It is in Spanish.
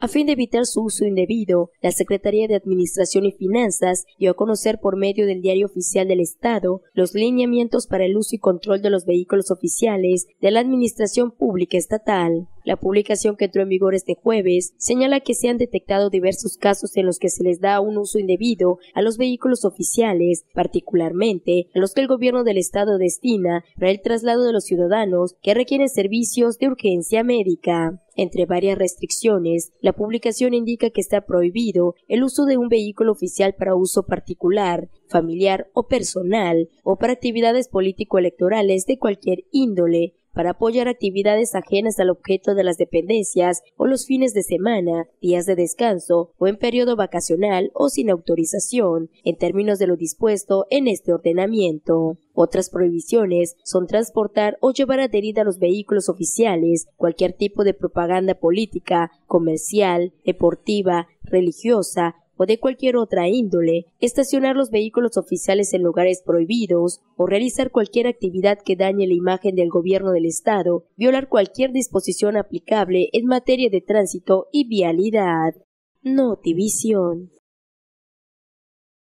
A fin de evitar su uso indebido, la Secretaría de Administración y Finanzas dio a conocer por medio del Diario Oficial del Estado los lineamientos para el uso y control de los vehículos oficiales de la Administración Pública Estatal. La publicación que entró en vigor este jueves señala que se han detectado diversos casos en los que se les da un uso indebido a los vehículos oficiales, particularmente a los que el gobierno del Estado destina para el traslado de los ciudadanos que requieren servicios de urgencia médica. Entre varias restricciones, la publicación indica que está prohibido el uso de un vehículo oficial para uso particular, familiar o personal, o para actividades político-electorales de cualquier índole, para apoyar actividades ajenas al objeto de las dependencias o los fines de semana, días de descanso o en periodo vacacional o sin autorización, en términos de lo dispuesto en este ordenamiento. Otras prohibiciones son transportar o llevar adherida a los vehículos oficiales cualquier tipo de propaganda política, comercial, deportiva, religiosa o de cualquier otra índole, estacionar los vehículos oficiales en lugares prohibidos o realizar cualquier actividad que dañe la imagen del gobierno del Estado, violar cualquier disposición aplicable en materia de tránsito y vialidad. Notivisión.